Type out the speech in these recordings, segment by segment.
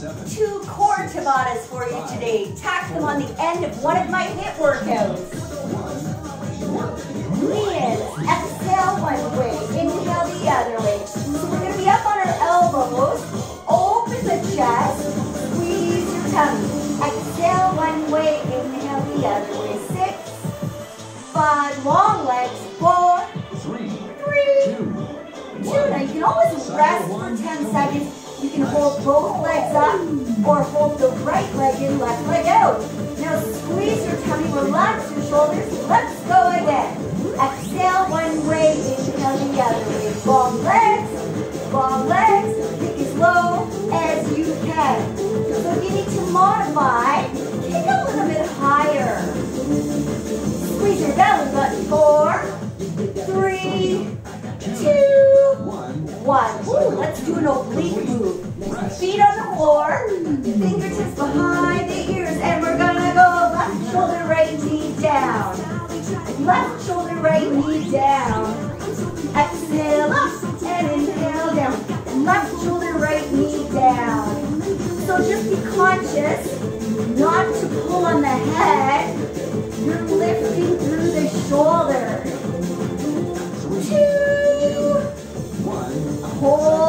two core Tabatas for you today. Tack them on the end of one of my HIIT workouts. Knees, exhale one way, inhale the other way. So we're gonna be up on our elbows, open the chest, squeeze your tummy. Exhale one way, inhale the other way. Six, five, long legs, four, Three, two. Now you can always rest for 10 seconds. Hold both legs up or hold the right leg in, left leg out. Now squeeze your tummy, relax your shoulders. Let's go again.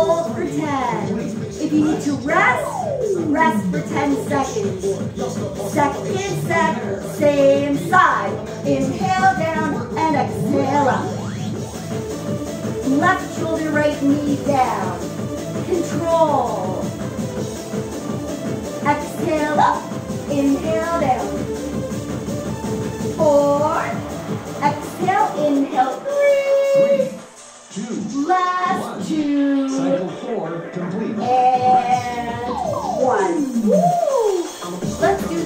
Hold for 10. If you need to rest, rest for 10 seconds. Second set, same side. Inhale down and exhale up. Left shoulder, right knee down. Control.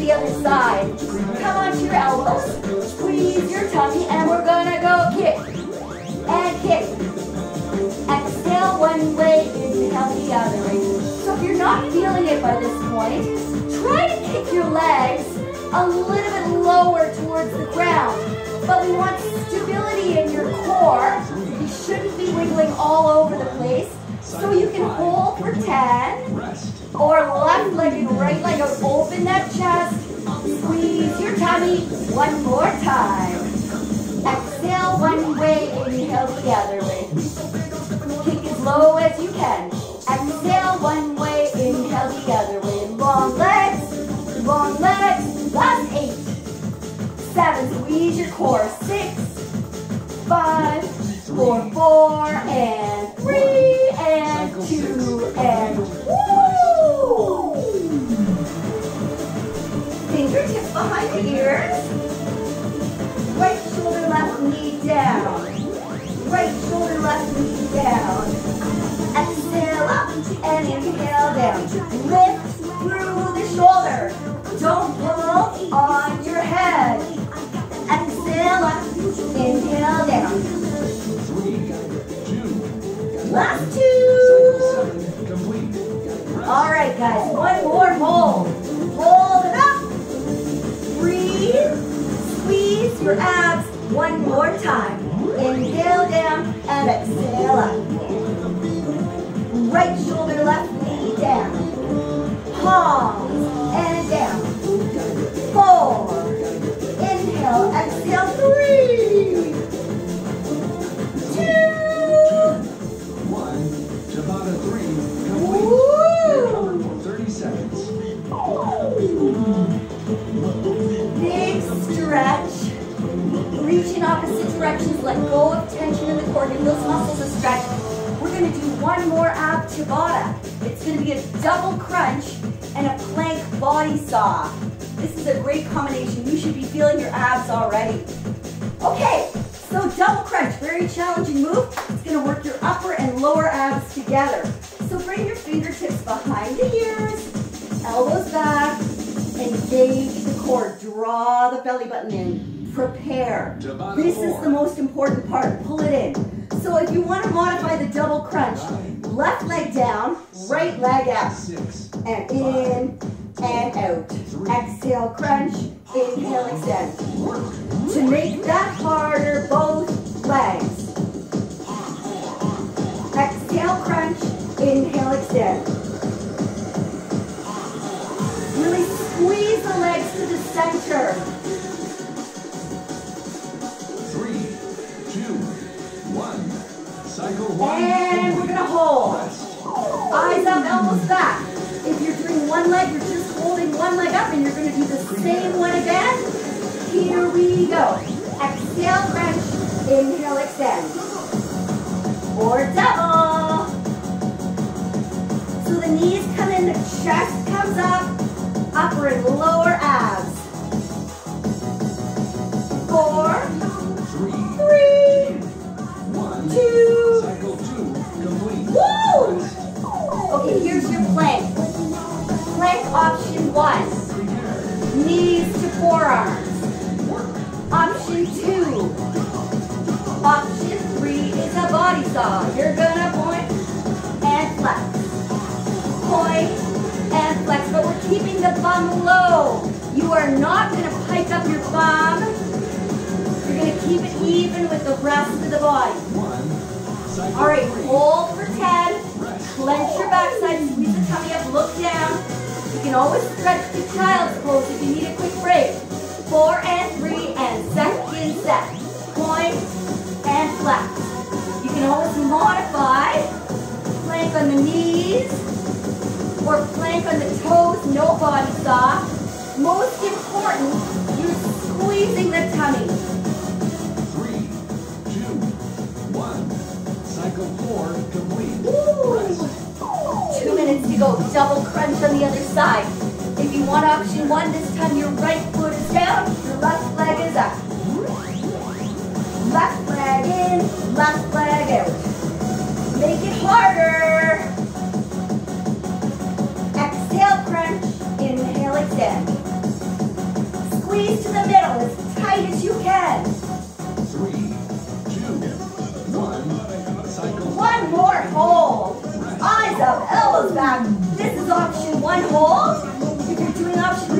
The other side. Come onto your elbows. Squeeze your tummy, and we're gonna go kick. And kick. Exhale one way, inhale the other way. So if you're not feeling it by this point, try to kick your legs a little bit lower towards the ground. But we want stability in your core. You shouldn't be wiggling all over the place. So you can hold for 10 Rest. Or left leg and right leg out. Open that chest. Squeeze your tummy one more time. Exhale one way, inhale the other way. Kick as low as you can. Exhale one way, inhale the other way. Long legs, long legs. Last eight, seven. Squeeze your core. And inhale down. Lift through the shoulder. Don't pull on your head. Exhale up, inhale down. Last two. All right, guys, one more hold. Hold it up. Breathe. Squeeze your abs one more time. Inhale down and exhale up. Right shoulder, left knee down. Palms and down. Four. Inhale, exhale, three. Two. One. Tabata three complete. Woo! Recover for 30 seconds. Big stretch. Reach in opposite directions. Let go of tension in the core. Give those muscles a stretch. To do one more ab Tabata. It's going to be a double crunch and a plank body saw. This is a great combination. You should be feeling your abs already. Okay, so double crunch, very challenging move. It's going to work your upper and lower abs together. So bring your fingertips behind the ears, elbows back, engage the core. Draw the belly button in. Prepare. This is the most important part. Pull it in. So if you want to modify the double crunch, left leg down, right leg out, and in and out. Exhale, crunch, inhale, extend. To make that harder, both legs. Exhale, crunch, inhale, extend. Really squeeze the legs to the center. And we're gonna hold. Eyes up, elbows back. If you're doing one leg, you're just holding one leg up and you're gonna do the same one again. Here we go. Exhale, crunch. Inhale, extend. Or double. So the knees come in, the chest comes up, upper and lower option one. Knees to forearms. Option two. Option three is a body saw. You're gonna point and flex. Point and flex, but we're keeping the bum low. You are not gonna pike up your bum. You're gonna keep it even with the rest of the body. All right, hold for 10. Clench your backside, squeeze the tummy up, look down. You can always stretch to child's pose if you need a quick break. Four and three and second set. Point and flex. You can always modify. Plank on the knees or plank on the toes, no body saw. Most important, you're squeezing the tummy. Three, two, one. Cycle four Double crunch on the other side. If you want option one, this time your right foot is down, your left leg is up. Left leg in, left leg out. Make it harder. Exhale, crunch. Inhale, extend. Squeeze to the middle as tight as you can. Three, two, one. One more hold. Eyes up, elbows back. This is option one hold. If you're doing option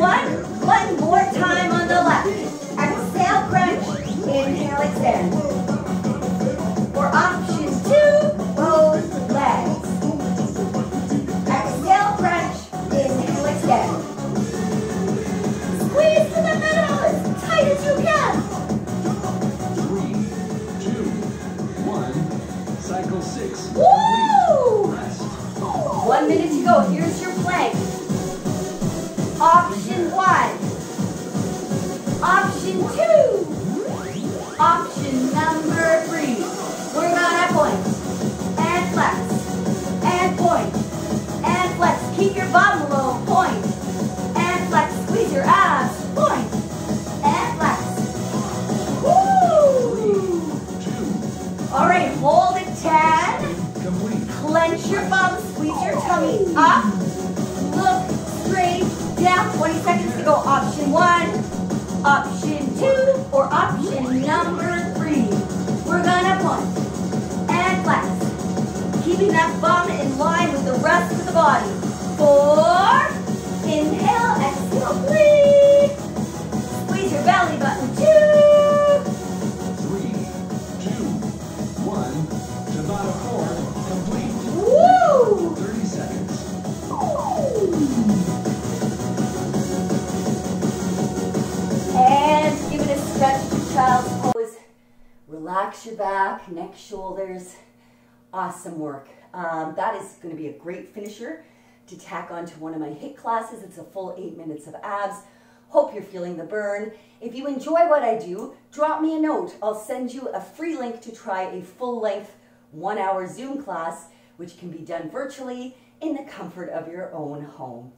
All right, hold it 10. Clench your bum, squeeze your tummy up. Look straight down. 20 seconds to go. Option one, option two, or option number three. We're gonna point and flex. Keeping that bum in line with the rest of the body. Four, inhale, exhale, three. Squeeze your belly button, two. Your back, neck, shoulders. Awesome work. Um, that is going to be a great finisher to tack onto one of my HIIT classes. It's a full eight minutes of abs. Hope you're feeling the burn. If you enjoy what I do, drop me a note. I'll send you a free link to try a full length one hour Zoom class, which can be done virtually in the comfort of your own home.